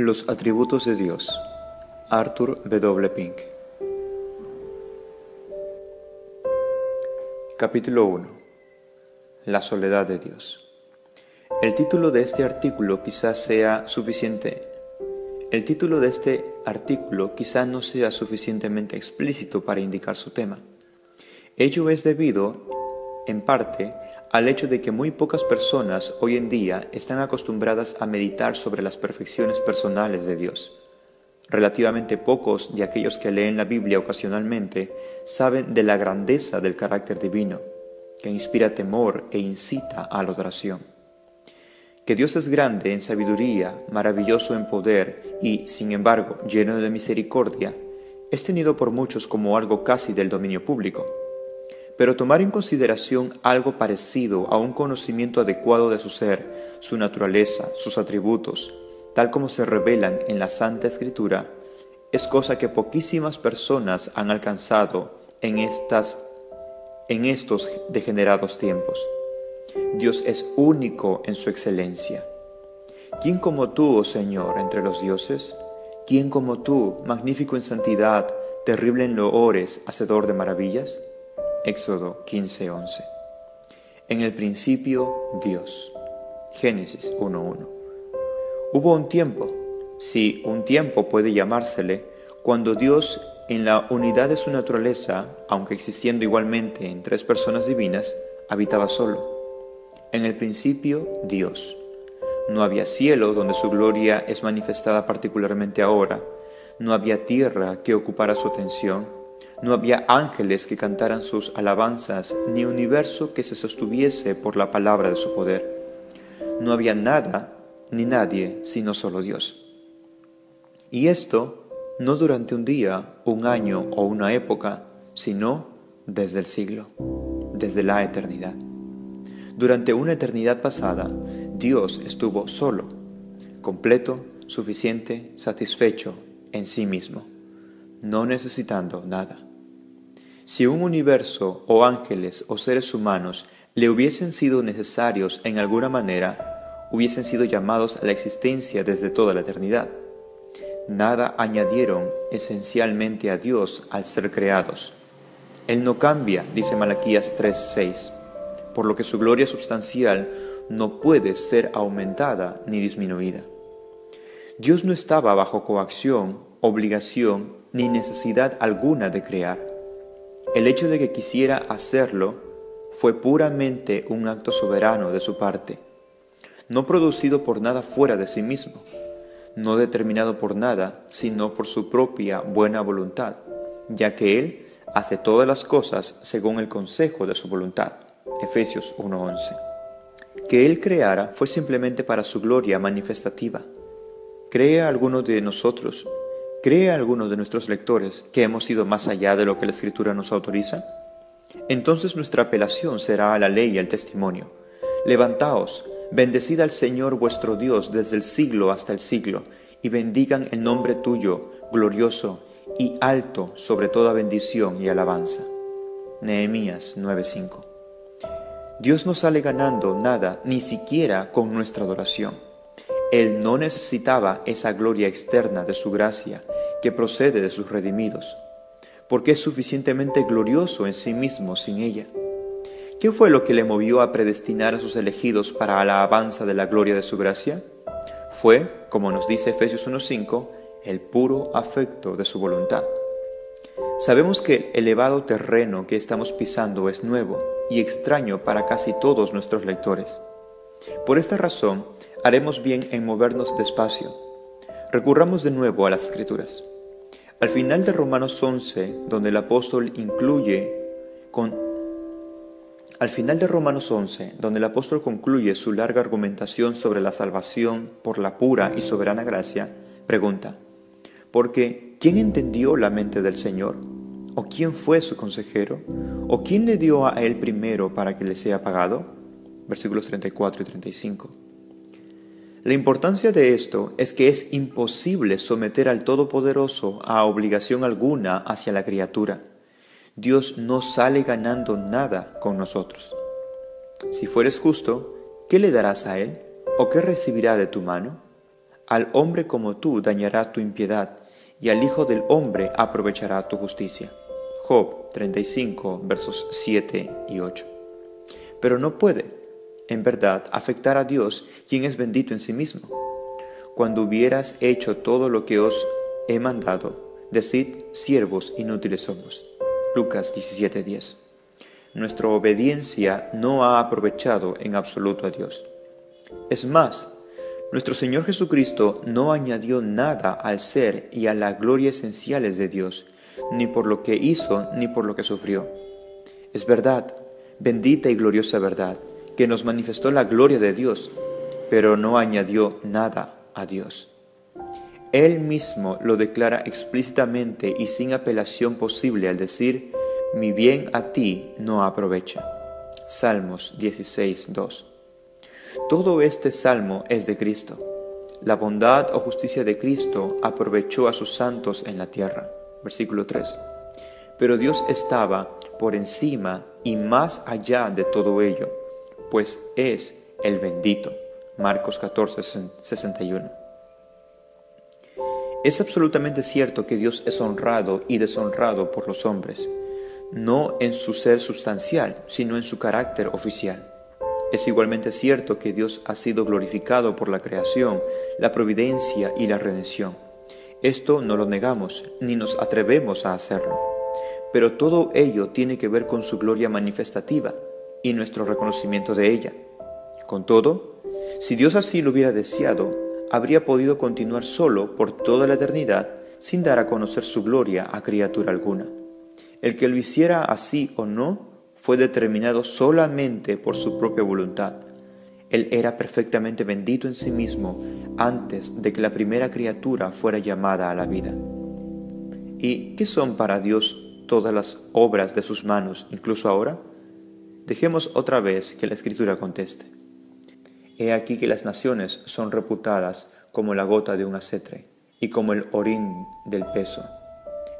Los atributos de Dios. Arthur W. Pink. Capítulo 1. La soledad de Dios. El título de este artículo quizás sea suficiente. El título de este artículo quizás no sea suficientemente explícito para indicar su tema. Ello es debido, en parte, al hecho de que muy pocas personas hoy en día están acostumbradas a meditar sobre las perfecciones personales de Dios. Relativamente pocos de aquellos que leen la Biblia ocasionalmente saben de la grandeza del carácter divino, que inspira temor e incita a la adoración. Que Dios es grande en sabiduría, maravilloso en poder y, sin embargo, lleno de misericordia, es tenido por muchos como algo casi del dominio público pero tomar en consideración algo parecido a un conocimiento adecuado de su ser, su naturaleza, sus atributos, tal como se revelan en la Santa Escritura, es cosa que poquísimas personas han alcanzado en, estas, en estos degenerados tiempos. Dios es único en su excelencia. ¿Quién como tú, oh Señor, entre los dioses? ¿Quién como tú, magnífico en santidad, terrible en loores, hacedor de maravillas? Éxodo 15:11. En el principio, Dios. Génesis 1:1. Hubo un tiempo, si un tiempo puede llamársele, cuando Dios, en la unidad de su naturaleza, aunque existiendo igualmente en tres personas divinas, habitaba solo. En el principio, Dios. No había cielo donde su gloria es manifestada particularmente ahora, no había tierra que ocupara su atención, no había ángeles que cantaran sus alabanzas, ni universo que se sostuviese por la palabra de su poder. No había nada ni nadie sino solo Dios. Y esto no durante un día, un año o una época, sino desde el siglo, desde la eternidad. Durante una eternidad pasada, Dios estuvo solo, completo, suficiente, satisfecho en sí mismo, no necesitando nada. Si un universo o ángeles o seres humanos le hubiesen sido necesarios en alguna manera, hubiesen sido llamados a la existencia desde toda la eternidad. Nada añadieron esencialmente a Dios al ser creados. Él no cambia, dice Malaquías 3:6, por lo que su gloria substancial no puede ser aumentada ni disminuida. Dios no estaba bajo coacción, obligación ni necesidad alguna de crear. El hecho de que quisiera hacerlo fue puramente un acto soberano de su parte, no producido por nada fuera de sí mismo, no determinado por nada, sino por su propia buena voluntad, ya que Él hace todas las cosas según el consejo de su voluntad. Efesios 1:11. Que Él creara fue simplemente para su gloria manifestativa. ¿Cree alguno de nosotros ¿Cree alguno de nuestros lectores que hemos ido más allá de lo que la Escritura nos autoriza? Entonces nuestra apelación será a la ley y al testimonio. Levantaos, bendecid al Señor vuestro Dios desde el siglo hasta el siglo, y bendigan el nombre tuyo, glorioso y alto sobre toda bendición y alabanza. Nehemías 9:5 Dios no sale ganando nada, ni siquiera con nuestra adoración. Él no necesitaba esa gloria externa de su gracia que procede de sus redimidos, porque es suficientemente glorioso en sí mismo sin ella. ¿Qué fue lo que le movió a predestinar a sus elegidos para la alabanza de la gloria de su gracia? Fue, como nos dice Efesios 1.5, el puro afecto de su voluntad. Sabemos que el elevado terreno que estamos pisando es nuevo y extraño para casi todos nuestros lectores. Por esta razón, haremos bien en movernos despacio. Recurramos de nuevo a las Escrituras. Al final de Romanos 11, donde el apóstol incluye con al final de Romanos 11, donde el apóstol concluye su larga argumentación sobre la salvación por la pura y soberana gracia, pregunta, porque ¿quién entendió la mente del Señor? ¿O quién fue su consejero? ¿O quién le dio a él primero para que le sea pagado? Versículos 34 y 35. La importancia de esto es que es imposible someter al Todopoderoso a obligación alguna hacia la criatura. Dios no sale ganando nada con nosotros. Si fueres justo, ¿qué le darás a Él? ¿O qué recibirá de tu mano? al hombre como tú dañará tu impiedad, y al Hijo del hombre aprovechará tu justicia. Job 35, versos 7 y 8. Pero no puede, en verdad, afectar a Dios, quien es bendito en sí mismo. Cuando hubieras hecho todo lo que os he mandado, decid, siervos inútiles somos. Lucas 17:10. Nuestra obediencia no ha aprovechado en absoluto a Dios. Es más, nuestro Señor Jesucristo no añadió nada al ser y a la gloria esenciales de Dios, ni por lo que hizo ni por lo que sufrió. Es verdad, bendita y gloriosa verdad, que nos manifestó la gloria de Dios, pero no añadió nada a Dios. Él mismo lo declara explícitamente y sin apelación posible al decir, mi bien a ti no aprovecha. Salmos 16, 2. Todo este salmo es de Cristo. La bondad o justicia de Cristo aprovechó a sus santos en la tierra. Versículo 3. Pero Dios estaba por encima y más allá de todo ello, pues es el bendito. Marcos 14, 61. Es absolutamente cierto que Dios es honrado y deshonrado por los hombres, no en su ser sustancial, sino en su carácter oficial. Es igualmente cierto que Dios ha sido glorificado por la creación, la providencia y la redención. Esto no lo negamos, ni nos atrevemos a hacerlo. Pero todo ello tiene que ver con su gloria manifestativa y nuestro reconocimiento de ella. Con todo, si Dios así lo hubiera deseado, habría podido continuar solo por toda la eternidad sin dar a conocer su gloria a criatura alguna. El que lo hiciera así o no fue determinado solamente por su propia voluntad. Él era perfectamente bendito en sí mismo antes de que la primera criatura fuera llamada a la vida. ¿Y qué son para Dios todas las obras de sus manos, incluso ahora? Dejemos otra vez que la Escritura conteste. He aquí que las naciones son reputadas como la gota de un acetre y como el orín del peso.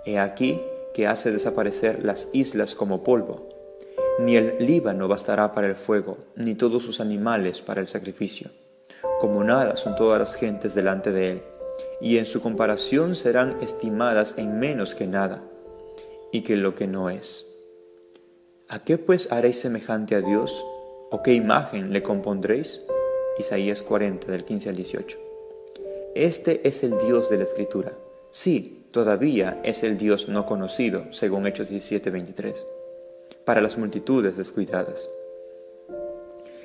He aquí que hace desaparecer las islas como polvo ni el Líbano bastará para el fuego, ni todos sus animales para el sacrificio. Como nada son todas las gentes delante de él, y en su comparación serán estimadas en menos que nada, y que lo que no es. ¿A qué pues haréis semejante a Dios? ¿O qué imagen le compondréis? Isaías 40 del 15 al 18. Este es el Dios de la Escritura. Sí, todavía es el Dios no conocido, según Hechos 17, 23 para las multitudes descuidadas.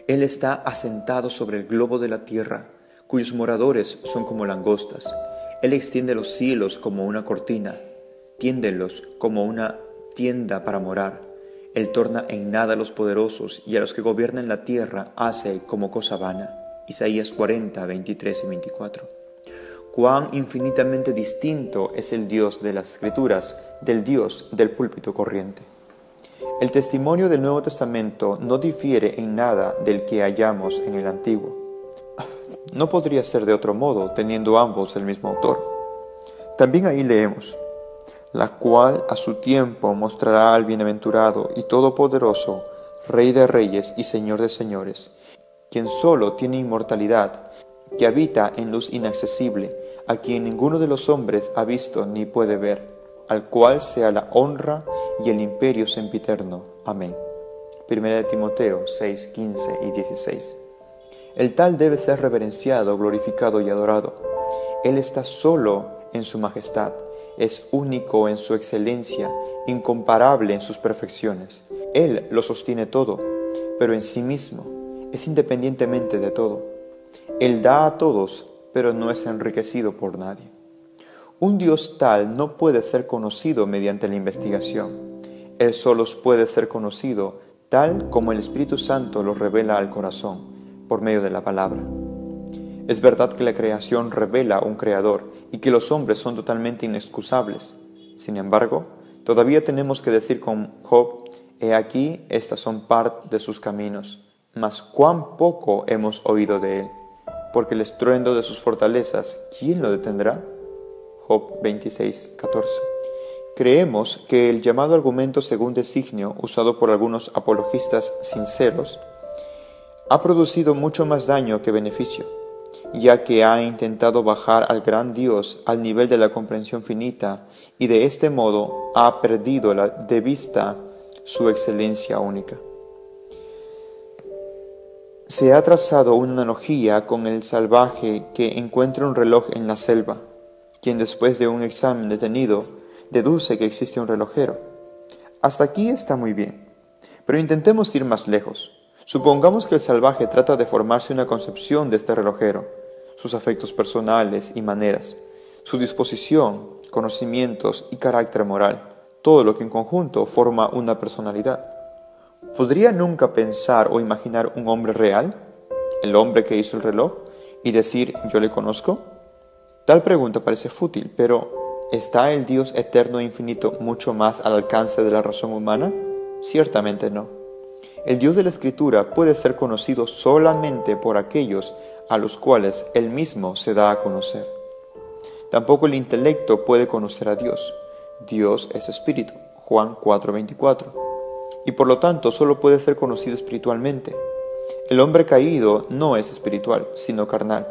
Él está asentado sobre el globo de la tierra, cuyos moradores son como langostas. Él extiende los cielos como una cortina, tiéndelos como una tienda para morar. Él torna en nada a los poderosos y a los que gobiernan la tierra hace como cosa vana. Isaías 40, 23 y 24. Cuán infinitamente distinto es el Dios de las Escrituras del Dios del púlpito corriente. El testimonio del Nuevo Testamento no difiere en nada del que hallamos en el Antiguo. No podría ser de otro modo, teniendo ambos el mismo autor. También ahí leemos, la cual a su tiempo mostrará al bienaventurado y todopoderoso, Rey de reyes y Señor de señores, quien solo tiene inmortalidad, que habita en luz inaccesible, a quien ninguno de los hombres ha visto ni puede ver al cual sea la honra y el imperio sempiterno. Amén. Primera de Timoteo 6, 15 y 16. El tal debe ser reverenciado, glorificado y adorado. Él está solo en su majestad, es único en su excelencia, incomparable en sus perfecciones. Él lo sostiene todo, pero en sí mismo es independientemente de todo. Él da a todos, pero no es enriquecido por nadie. Un Dios tal no puede ser conocido mediante la investigación. Él solo puede ser conocido tal como el Espíritu Santo lo revela al corazón, por medio de la palabra. Es verdad que la creación revela un creador y que los hombres son totalmente inexcusables. Sin embargo, todavía tenemos que decir con Job, he aquí, estas son parte de sus caminos, mas cuán poco hemos oído de él, porque el estruendo de sus fortalezas, ¿quién lo detendrá? Job 26, 14. Creemos que el llamado argumento según designio, usado por algunos apologistas sinceros, ha producido mucho más daño que beneficio. Ya que ha intentado bajar al gran Dios al nivel de la comprensión finita y de este modo ha perdido de vista su excelencia única. Se ha trazado una analogía con el salvaje que encuentra un reloj en la selva, quien después de un examen detenido deduce que existe un relojero. Hasta aquí está muy bien, pero intentemos ir más lejos. Supongamos que el salvaje trata de formarse una concepción de este relojero, sus afectos personales y maneras, su disposición, conocimientos y carácter moral, todo lo que en conjunto forma una personalidad. ¿Podría nunca pensar o imaginar un hombre real, el hombre que hizo el reloj, y decir yo le conozco? Tal pregunta parece fútil, pero ¿está el Dios eterno e infinito mucho más al alcance de la razón humana? Ciertamente no. El Dios de la Escritura puede ser conocido solamente por aquellos a los cuales Él mismo se da a conocer. Tampoco el intelecto puede conocer a Dios. Dios es espíritu. Juan 4:24 y por lo tanto solo puede ser conocido espiritualmente. El hombre caído no es espiritual, sino carnal.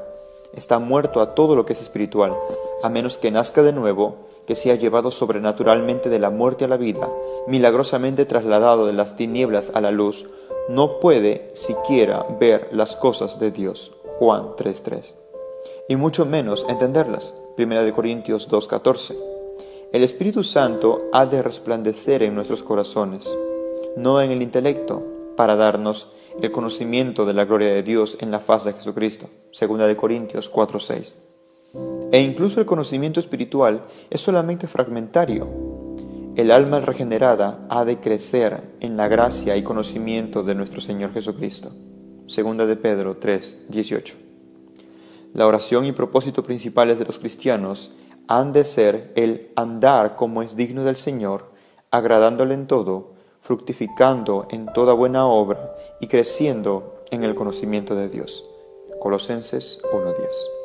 Está muerto a todo lo que es espiritual, a menos que nazca de nuevo, que sea llevado sobrenaturalmente de la muerte a la vida, milagrosamente trasladado de las tinieblas a la luz, no puede siquiera ver las cosas de Dios. Juan 3.3. Y mucho menos entenderlas. 1 Corintios 2.14. El Espíritu Santo ha de resplandecer en nuestros corazones no en el intelecto, para darnos el conocimiento de la gloria de Dios en la faz de Jesucristo. Segunda de Corintios 4:6. E incluso el conocimiento espiritual es solamente fragmentario. El alma regenerada ha de crecer en la gracia y conocimiento de nuestro Señor Jesucristo. Segunda de Pedro 3:18. La oración y propósito principales de los cristianos han de ser el andar como es digno del Señor, agradándole en todo, fructificando en toda buena obra y creciendo en el conocimiento de Dios. Colosenses 1.10